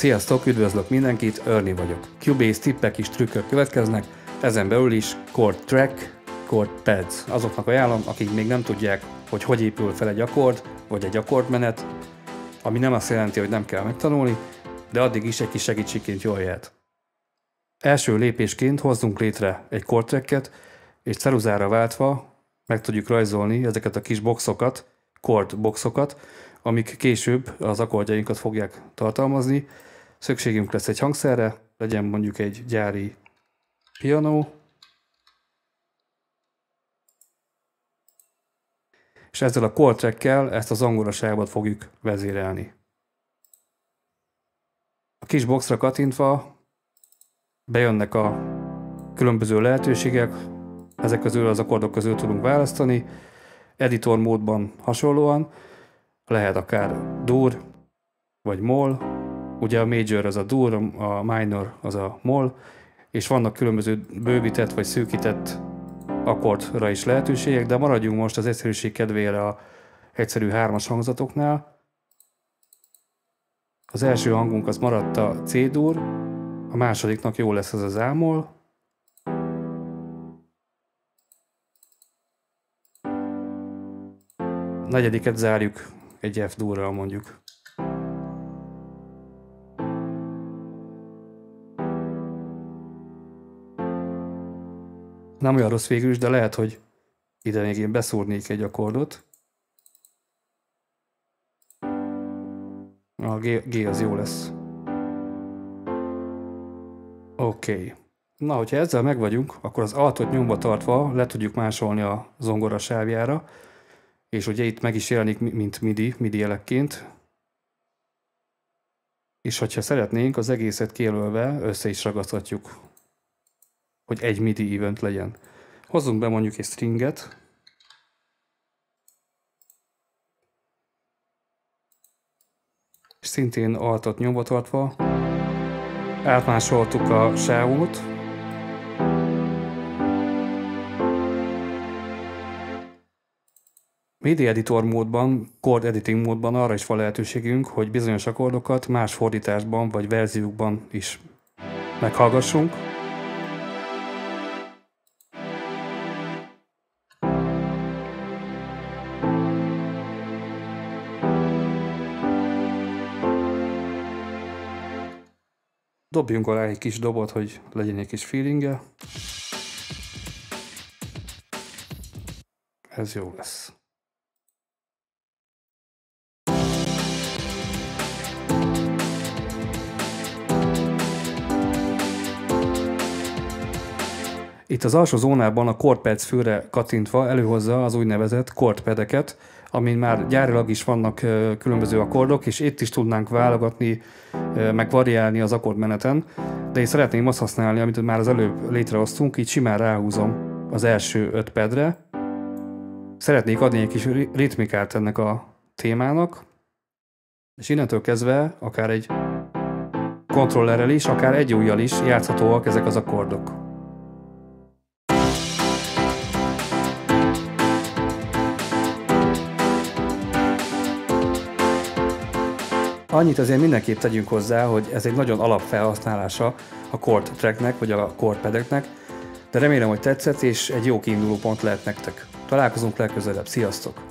Sziasztok, üdvözlök mindenkit, Örni vagyok. Cubase tippek és trükkök következnek, ezen belül is chord track, chord pads. Azoknak ajánlom, akik még nem tudják, hogy hogy épül fel egy akkord, vagy egy akkordmenet, ami nem azt jelenti, hogy nem kell megtanulni, de addig is egy kis segítségként jól jöhet. Első lépésként hozzunk létre egy chord tracket, és ceruzára váltva meg tudjuk rajzolni ezeket a kis boxokat, chord boxokat, amik később az akkordjainkat fogják tartalmazni. Szükségünk lesz egy hangszerre, legyen mondjuk egy gyári piano, és ezzel a chord trackkel ezt az angoraságot fogjuk vezérelni. A kis boxra kattintva bejönnek a különböző lehetőségek, ezek közül az akkordok közül tudunk választani, editor módban hasonlóan, lehet akár dur, vagy mol, ugye a major az a dur, a minor az a mol, és vannak különböző bővített vagy szűkített akkordra is lehetőségek, de maradjunk most az egyszerűség kedvére a egyszerű hármas hangzatoknál. Az első hangunk az maradt a C-dur, a másodiknak jó lesz az az ámol, negyediket zárjuk egy F durral mondjuk. Nem olyan rossz végül is, de lehet, hogy ide még én beszúrnék egy akkordot. A G, G az jó lesz. Oké. Okay. Na, hogyha ezzel meg vagyunk, akkor az altot nyomba tartva le tudjuk másolni a zongora sávjára, és ugye itt meg is jelenik, mint MIDI, MIDI jelekként, és hogyha szeretnénk az egészet kijelölve, össze is ragaszthatjuk, hogy egy MIDI event legyen. Hozzunk be mondjuk egy stringet, és szintén altat nyomva tartva. Átmásoltuk a sávot, Media Editor módban, Chord Editing módban arra is van lehetőségünk, hogy bizonyos akkordokat más fordításban vagy verziókban is meghallgassunk. Dobjunk alá egy kis dobot, hogy legyen egy kis feelingje. Ez jó lesz. Itt az alsó zónában a kortpads főre kattintva előhozza az úgynevezett kortpedeket, amin már gyárilag is vannak különböző akkordok, és itt is tudnánk válogatni, meg variálni az akkordmeneten, de én szeretném azt használni, amit már az előbb létrehoztunk, így simán ráhúzom az első öt pedre. Szeretnék adni egy kis ritmikát ennek a témának, és innentől kezdve akár egy kontrollerrel is, akár egy ujjal is játszhatóak ezek az akkordok. Annyit azért mindenképp tegyünk hozzá, hogy ez egy nagyon alapfelhasználása a chord tracknek, vagy a chord pedeknek, de remélem, hogy tetszett, és egy jó kiinduló pont lehet nektek. Találkozunk legközelebb, sziasztok!